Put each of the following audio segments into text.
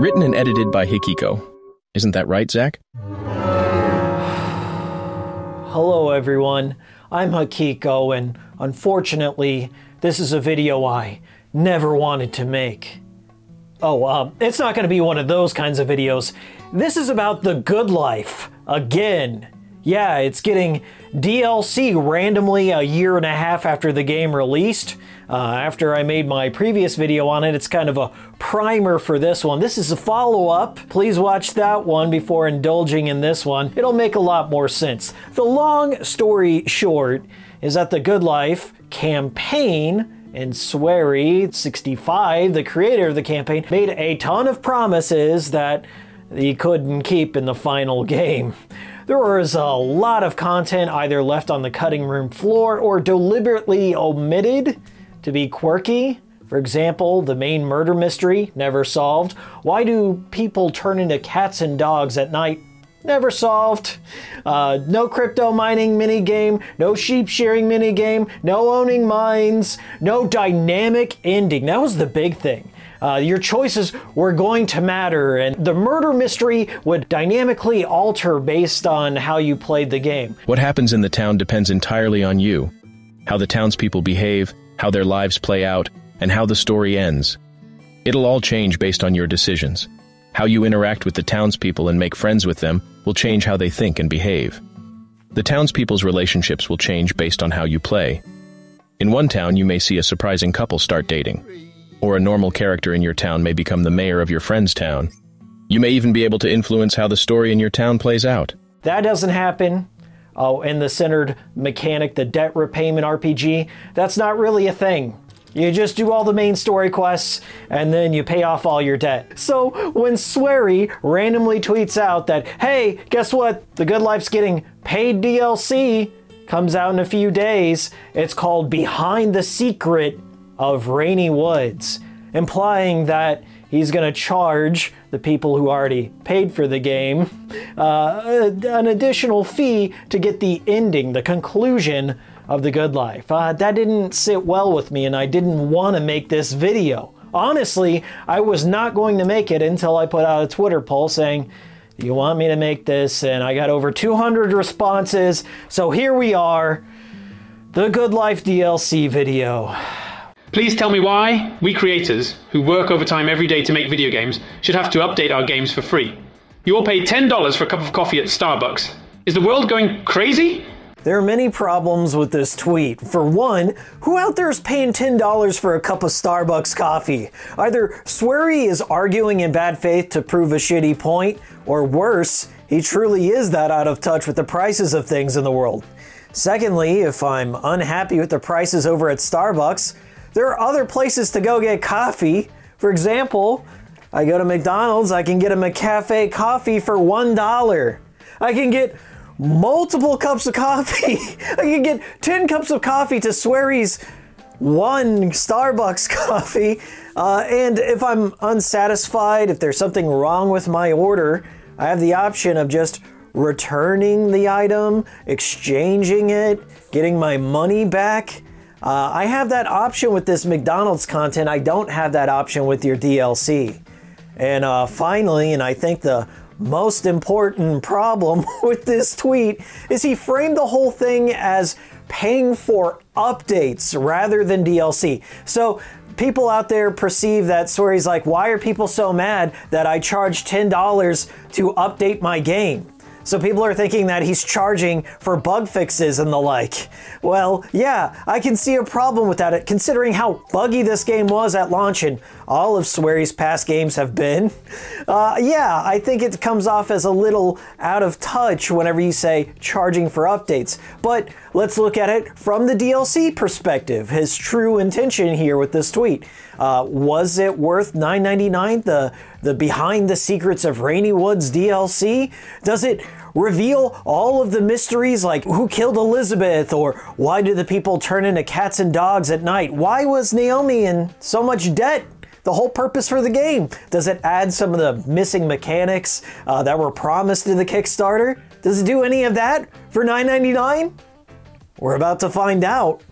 Written and edited by Hikiko. Isn't that right, Zach? Hello, everyone. I'm Hikiko, and unfortunately, this is a video I never wanted to make. Oh, uh, it's not going to be one of those kinds of videos. This is about the good life. Again. Yeah, it's getting DLC randomly a year and a half after the game released. Uh, after I made my previous video on it, it's kind of a primer for this one. This is a follow-up. Please watch that one before indulging in this one. It'll make a lot more sense. The long story short is that the Good Life campaign and Swery, 65, the creator of the campaign, made a ton of promises that he couldn't keep in the final game. There was a lot of content either left on the cutting room floor or deliberately omitted to be quirky. For example, the main murder mystery, never solved. Why do people turn into cats and dogs at night? Never solved. Uh, no crypto mining minigame, no sheep shearing minigame, no owning mines, no dynamic ending. That was the big thing. Uh, your choices were going to matter, and the murder mystery would dynamically alter based on how you played the game. What happens in the town depends entirely on you. How the townspeople behave, how their lives play out, and how the story ends. It'll all change based on your decisions. How you interact with the townspeople and make friends with them will change how they think and behave. The townspeople's relationships will change based on how you play. In one town, you may see a surprising couple start dating or a normal character in your town may become the mayor of your friend's town. You may even be able to influence how the story in your town plays out. That doesn't happen. Oh, in the centered mechanic, the debt repayment RPG, that's not really a thing. You just do all the main story quests and then you pay off all your debt. So when Swery randomly tweets out that, hey, guess what? The Good Life's getting paid DLC, comes out in a few days. It's called Behind the Secret of Rainy Woods, implying that he's going to charge the people who already paid for the game uh, an additional fee to get the ending, the conclusion of The Good Life. Uh, that didn't sit well with me, and I didn't want to make this video. Honestly, I was not going to make it until I put out a Twitter poll saying, you want me to make this? And I got over 200 responses. So here we are, the Good Life DLC video. Please tell me why we creators, who work overtime every day to make video games, should have to update our games for free. You all pay $10 for a cup of coffee at Starbucks. Is the world going crazy? There are many problems with this tweet. For one, who out there is paying $10 for a cup of Starbucks coffee? Either Swery is arguing in bad faith to prove a shitty point, or worse, he truly is that out of touch with the prices of things in the world. Secondly, if I'm unhappy with the prices over at Starbucks, there are other places to go get coffee. For example, I go to McDonald's, I can get a McCafe coffee for $1. I can get multiple cups of coffee. I can get 10 cups of coffee to Swery's one Starbucks coffee. Uh, and if I'm unsatisfied, if there's something wrong with my order, I have the option of just returning the item, exchanging it, getting my money back. Uh, I have that option with this McDonald's content. I don't have that option with your DLC. And uh, finally, and I think the most important problem with this tweet is he framed the whole thing as paying for updates rather than DLC. So people out there perceive that Swery's like, why are people so mad that I charge $10 to update my game? So people are thinking that he's charging for bug fixes and the like. Well, yeah, I can see a problem with that, considering how buggy this game was at launch and all of Swery's past games have been. Uh, yeah, I think it comes off as a little out of touch whenever you say charging for updates. But let's look at it from the DLC perspective, his true intention here with this tweet. Uh, was it worth $9.99? The the Behind the Secrets of Rainy Woods DLC? Does it reveal all of the mysteries like who killed Elizabeth or why do the people turn into cats and dogs at night? Why was Naomi in so much debt? The whole purpose for the game. Does it add some of the missing mechanics uh, that were promised in the Kickstarter? Does it do any of that for $9.99? We're about to find out.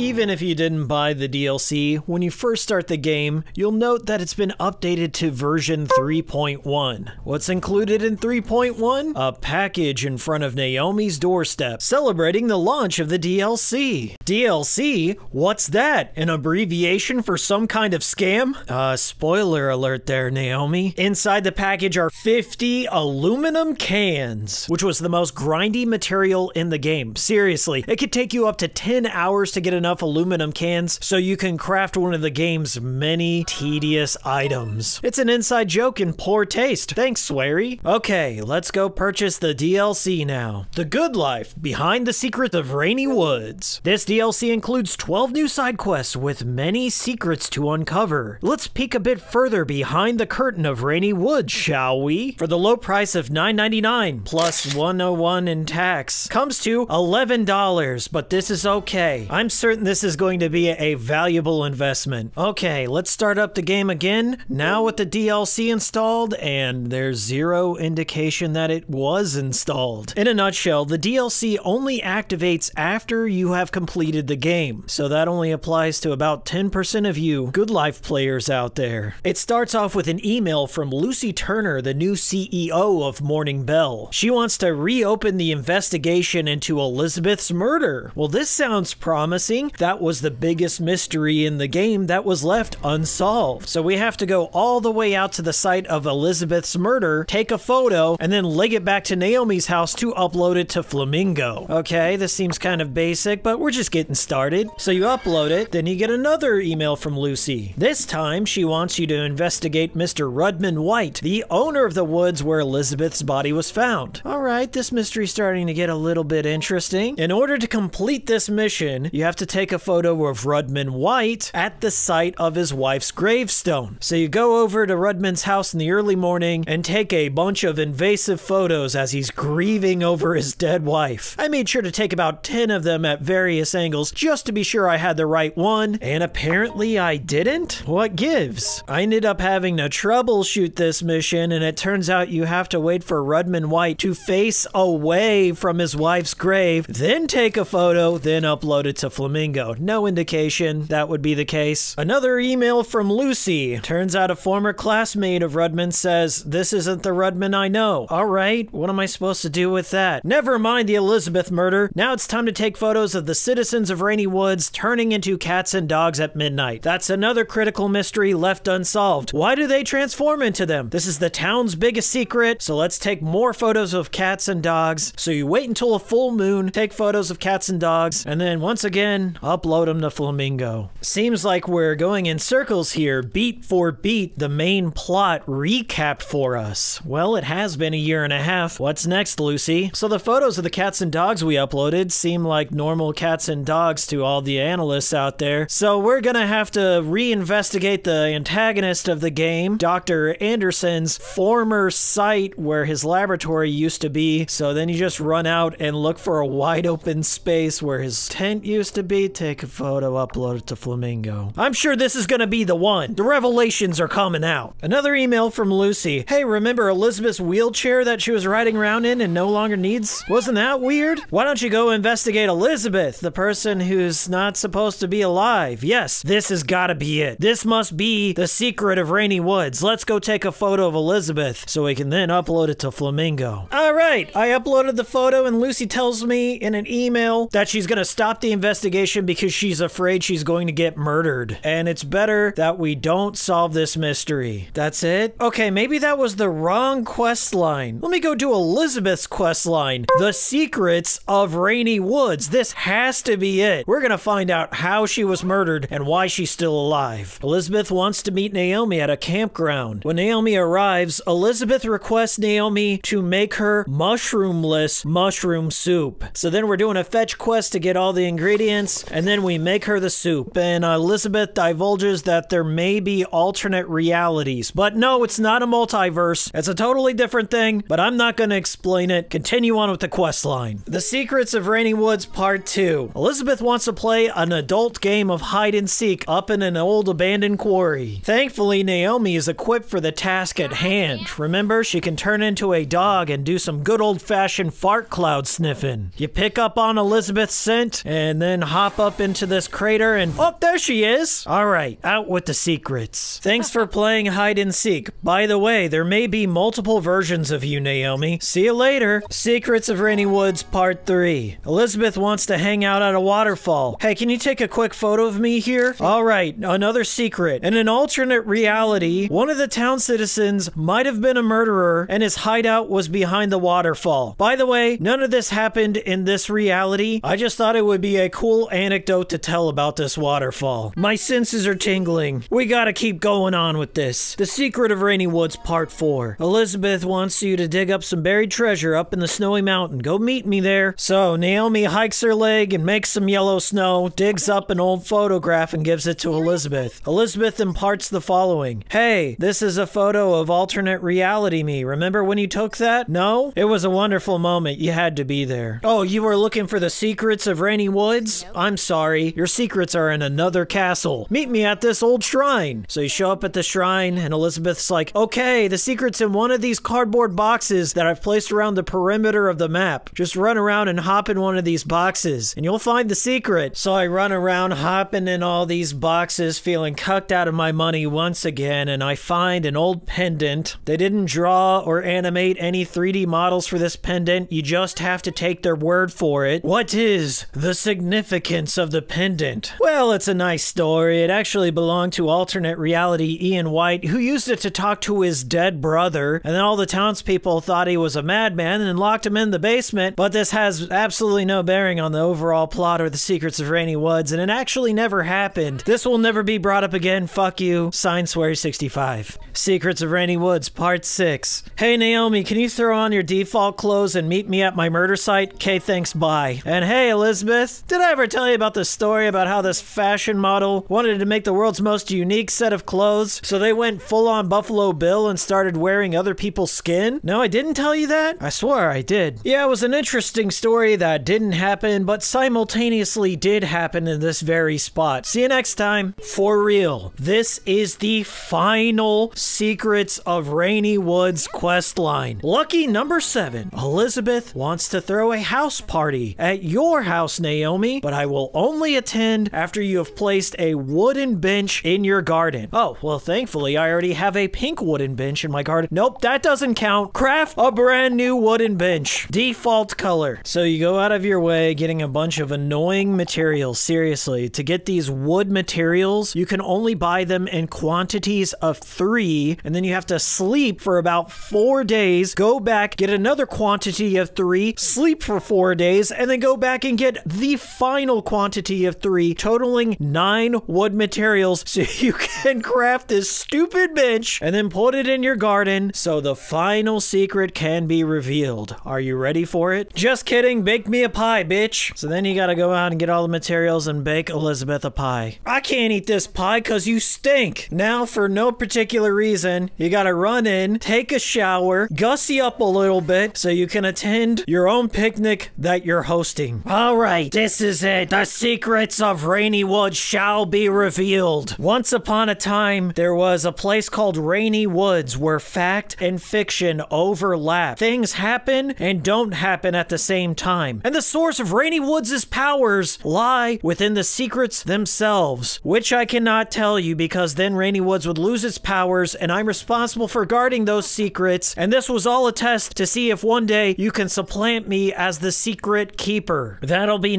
Even if you didn't buy the DLC, when you first start the game, you'll note that it's been updated to version 3.1. What's included in 3.1? A package in front of Naomi's doorstep, celebrating the launch of the DLC. DLC? What's that? An abbreviation for some kind of scam? Uh, spoiler alert there, Naomi. Inside the package are 50 aluminum cans, which was the most grindy material in the game. Seriously, it could take you up to 10 hours to get enough aluminum cans so you can craft one of the game's many tedious items. It's an inside joke in poor taste. Thanks, Swery. Okay, let's go purchase the DLC now. The Good Life, Behind the Secret of Rainy Woods. This DLC includes 12 new side quests with many secrets to uncover. Let's peek a bit further behind the curtain of Rainy Woods, shall we? For the low price of $9.99 plus 101 in tax, comes to $11, but this is okay. I'm certain this is going to be a valuable investment. Okay, let's start up the game again, now with the DLC installed, and there's zero indication that it was installed. In a nutshell, the DLC only activates after you have completed the game, so that only applies to about 10% of you Good Life players out there. It starts off with an email from Lucy Turner, the new CEO of Morning Bell. She wants to reopen the investigation into Elizabeth's murder. Well, this sounds promising. That was the biggest mystery in the game that was left unsolved. So we have to go all the way out to the site of Elizabeth's murder, take a photo, and then leg it back to Naomi's house to upload it to Flamingo. Okay, this seems kind of basic, but we're just getting started. So you upload it, then you get another email from Lucy. This time, she wants you to investigate Mr. Rudman White, the owner of the woods where Elizabeth's body was found. Alright, this mystery's starting to get a little bit interesting. In order to complete this mission, you have to take a photo of Rudman White at the site of his wife's gravestone. So you go over to Rudman's house in the early morning and take a bunch of invasive photos as he's grieving over his dead wife. I made sure to take about 10 of them at various angles just to be sure I had the right one, and apparently I didn't? What gives? I ended up having to troubleshoot this mission, and it turns out you have to wait for Rudman White to face away from his wife's grave, then take a photo, then upload it to Flamingo. No indication that would be the case. Another email from Lucy. Turns out a former classmate of Rudman says, This isn't the Rudman I know. Alright, what am I supposed to do with that? Never mind the Elizabeth murder. Now it's time to take photos of the citizens of Rainy Woods turning into cats and dogs at midnight. That's another critical mystery left unsolved. Why do they transform into them? This is the town's biggest secret, so let's take more photos of cats and dogs. So you wait until a full moon, take photos of cats and dogs, and then once again, upload them to Flamingo. Seems like we're going in circles here, beat for beat, the main plot recapped for us. Well, it has been a year and a half. What's next, Lucy? So the photos of the cats and dogs we uploaded seem like normal cats and dogs to all the analysts out there. So we're gonna have to reinvestigate the antagonist of the game, Dr. Anderson's former site where his laboratory used to be. So then you just run out and look for a wide open space where his tent used to be, take a photo, upload it to Flamingo. I'm sure this is gonna be the one. The revelations are coming out. Another email from Lucy. Hey, remember Elizabeth's wheelchair that she was riding around in and no longer needs? Wasn't that weird? Why don't you go investigate Elizabeth, the person who's not supposed to be alive? Yes, this has gotta be it. This must be the secret of Rainy Woods. Let's go take a photo of Elizabeth so we can then upload it to Flamingo. Alright, I uploaded the photo and Lucy tells me in an email that she's gonna stop the investigation because she's afraid she's going to get murdered. And it's better that we don't solve this mystery. That's it? Okay, maybe that was the wrong quest line. Let me go do Elizabeth's quest line. The Secrets of Rainy Woods. This has to be it. We're gonna find out how she was murdered and why she's still alive. Elizabeth wants to meet Naomi at a campground. When Naomi arrives, Elizabeth requests Naomi to make her mushroomless mushroom soup. So then we're doing a fetch quest to get all the ingredients, and then we make her the soup. And uh, Elizabeth divulges that there may be alternate realities. But no, it's not a multiverse. It's a totally different thing, but I'm not going to explain it. Continue on with the quest line. The Secrets of Rainy Woods Part 2. Elizabeth wants to play an adult game of hide and seek up in an old abandoned quarry. Thankfully, Naomi is equipped for the task at hand. Remember, she can turn into a dog and do some good old fashioned fart cloud sniffing. You pick up on Elizabeth's scent and then hop hop up into this crater and oh, there she is. All right, out with the secrets. Thanks for playing hide and seek. By the way, there may be multiple versions of you, Naomi. See you later. Secrets of Rainy Woods Part 3. Elizabeth wants to hang out at a waterfall. Hey, can you take a quick photo of me here? All right, another secret. In an alternate reality, one of the town citizens might have been a murderer and his hideout was behind the waterfall. By the way, none of this happened in this reality. I just thought it would be a cool anecdote to tell about this waterfall. My senses are tingling. We gotta keep going on with this. The Secret of Rainy Woods Part 4. Elizabeth wants you to dig up some buried treasure up in the snowy mountain. Go meet me there. So, Naomi hikes her leg and makes some yellow snow, digs up an old photograph and gives it to Elizabeth. Elizabeth imparts the following. Hey, this is a photo of alternate reality me. Remember when you took that? No? It was a wonderful moment. You had to be there. Oh, you were looking for the secrets of Rainy Woods? I'm sorry. Your secrets are in another castle. Meet me at this old shrine. So you show up at the shrine and Elizabeth's like, okay, the secret's in one of these cardboard boxes that I've placed around the perimeter of the map. Just run around and hop in one of these boxes and you'll find the secret. So I run around hopping in all these boxes feeling cucked out of my money once again and I find an old pendant. They didn't draw or animate any 3D models for this pendant. You just have to take their word for it. What is the significance of the pendant? Well, it's a nice story. It actually belonged to alternate reality Ian White, who used it to talk to his dead brother, and then all the townspeople thought he was a madman and locked him in the basement. But this has absolutely no bearing on the overall plot or the secrets of Rainy Woods, and it actually never happened. This will never be brought up again. Fuck you. Sign Swery65. Secrets of Rainy Woods, Part 6. Hey Naomi, can you throw on your default clothes and meet me at my murder site? Okay, thanks, bye. And hey Elizabeth, did I ever tell you about the story about how this fashion model wanted to make the world's most unique set of clothes? So they went full on Buffalo Bill and started wearing other people's skin? No, I didn't tell you that? I swear I did. Yeah, it was an interesting story that didn't happen, but simultaneously did happen in this very spot. See you next time. For real, this is the final Secrets of Rainy Woods quest line. Lucky number seven. Elizabeth wants to throw a house party at your house, Naomi, but I will only attend after you have placed a wooden bench in your garden. Oh, well, thankfully, I already have a pink wooden bench in my garden. Nope, that doesn't count. Craft a brand new wooden bench. Default color. So you go out of your way getting a bunch of annoying materials. Seriously, to get these wood materials, you can only buy them in quantities of three, and then you have to sleep for about four days, go back, get another quantity of three, sleep for four days, and then go back and get the final quantity of three, totaling nine wood materials so you can craft this stupid bench and then put it in your garden so the final secret can be revealed. Are you ready for it? Just kidding, bake me a pie, bitch. So then you gotta go out and get all the materials and bake Elizabeth a pie. I can't eat this pie cause you stink. Now, for no particular reason, you gotta run in, take a shower, gussy up a little bit so you can attend your own picnic that you're hosting. All right, this is it. The secrets of Rainy Woods shall be revealed. Once upon a time, there was a place called Rainy Woods where fact and fiction overlap. Things happen and don't happen at the same time. And the source of Rainy Woods' powers lie within the secrets themselves, which I cannot tell you because then Rainy Woods would lose its powers and I'm responsible for guarding those secrets. And this was all a test to see if one day you can supplant me as the secret keeper. That'll be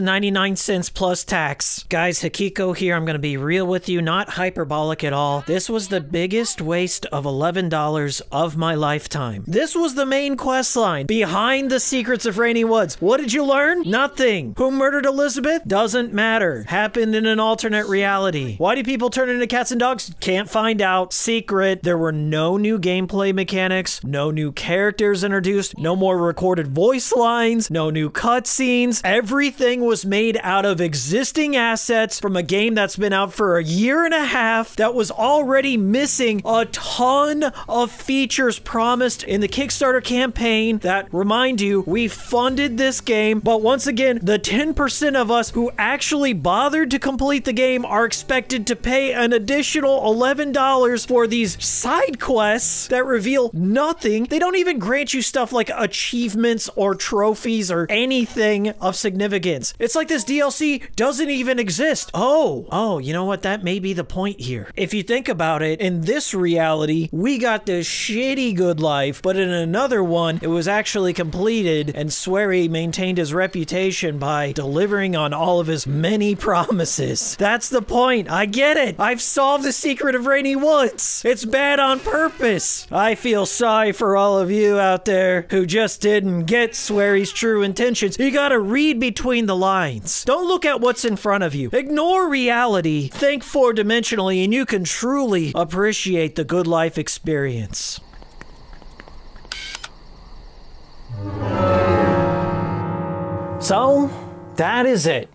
$9.99 plus tax. Guys, Hikiko here. I'm going to be real with you, not hyperbolic at all. This was the biggest waste of $11 of my lifetime. This was the main quest line behind the secrets of Rainy Woods. What did you learn? Nothing. Who murdered Elizabeth? Doesn't matter. Happened in an alternate reality. Why do people turn into cats and dogs? Can't find out. Secret. There were no new gameplay mechanics, no new characters introduced, no more recorded voice lines, no new cutscenes. Everything was made out of existing assets from a game that's been out for a year and a half that was already missing a ton of features promised in the Kickstarter campaign that remind you we funded this game, but once again, the 10% of us who actually bothered to complete the game are expected to pay an additional $11 for these side quests that reveal nothing. They don't even grant you stuff like achievements or trophies or anything of significance. It's like this DLC doesn't even exist. Oh, oh, you know what? That may be the point here. If you think about it, in this reality, we got this shitty good life, but in another one, it was actually completed, and Swery maintained his reputation by delivering on all of his many promises. That's the point. I get it. I've solved the secret of Rainy Woods. It's bad on purpose. I feel sorry for all of you out there who just didn't get Swery's true intentions. You gotta read between the lines. Don't look at what's in front of you. Ignore reality. Think four dimensionally, and you can truly appreciate the good life experience. So, that is it.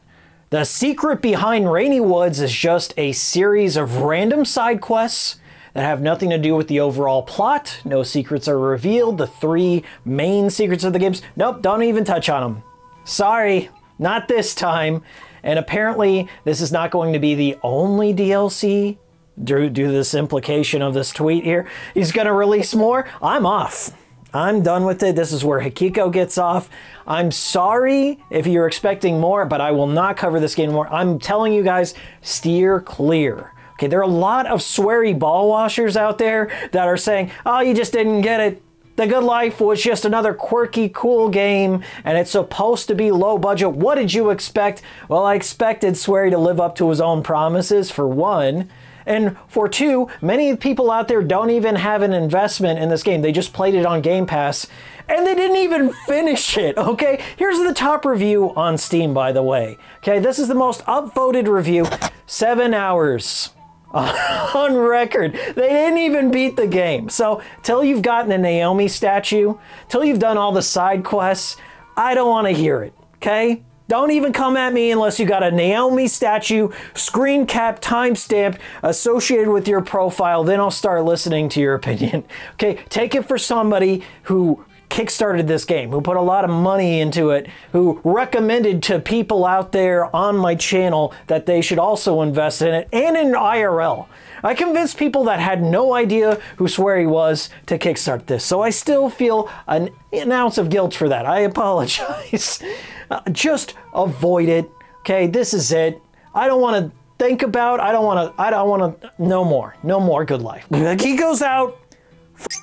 The secret behind Rainy Woods is just a series of random side quests that have nothing to do with the overall plot. No secrets are revealed. The three main secrets of the games, nope, don't even touch on them. Sorry, not this time. And apparently, this is not going to be the only DLC due, to this implication of this tweet here. He's going to release more. I'm off. I'm done with it. This is where Hikiko gets off. I'm sorry if you're expecting more, but I will not cover this game more. I'm telling you guys, steer clear. Okay, there are a lot of Swery ball washers out there that are saying, oh, you just didn't get it. The Good Life was just another quirky, cool game, and it's supposed to be low budget. What did you expect? Well, I expected Swery to live up to his own promises, for one. And for two, many people out there don't even have an investment in this game. They just played it on Game Pass and they didn't even finish it, okay? Here's the top review on Steam, by the way. Okay, this is the most upvoted review. Seven hours on record. They didn't even beat the game. So, till you've gotten a Naomi statue, till you've done all the side quests, I don't want to hear it, okay? Don't even come at me unless you got a Naomi statue, screen cap, timestamp associated with your profile. Then I'll start listening to your opinion. Okay, take it for somebody who kickstarted this game, who put a lot of money into it, who recommended to people out there on my channel that they should also invest in it and in IRL. I convinced people that had no idea who Swery was to kickstart this, so I still feel an, an ounce of guilt for that. I apologize. Uh, just avoid it. Okay, this is it. I don't want to think about. I don't want to. I don't want to. No more. No more. Good life. He goes out.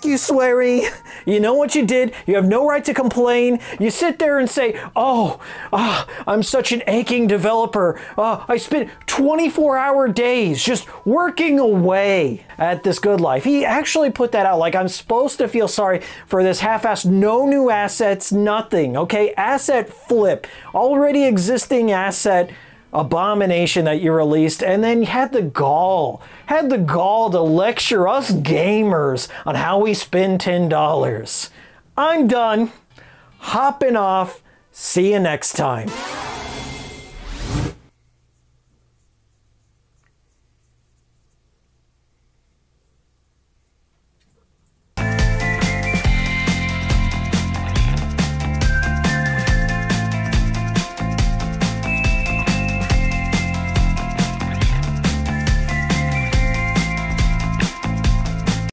You, Swery. You know what you did. You have no right to complain. You sit there and say, oh, oh I'm such an aching developer. Oh, I spent 24 hour days just working away at this good life. He actually put that out like I'm supposed to feel sorry for this half-assed, no new assets, nothing. Okay, asset flip, already existing asset abomination that you released and then you had the gall had the gall to lecture us gamers on how we spend $10 i'm done. Hopping off. See you next time